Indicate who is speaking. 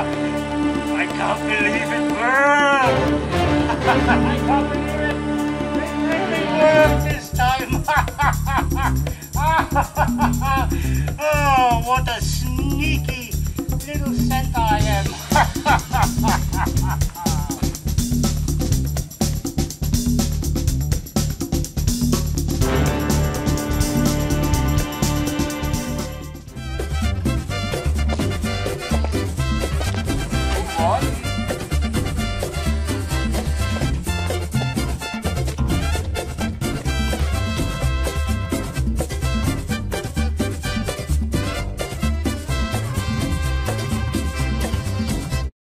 Speaker 1: I can't believe it worked! I can't believe it! It really worked this time! oh, what a sneaky little scent I am!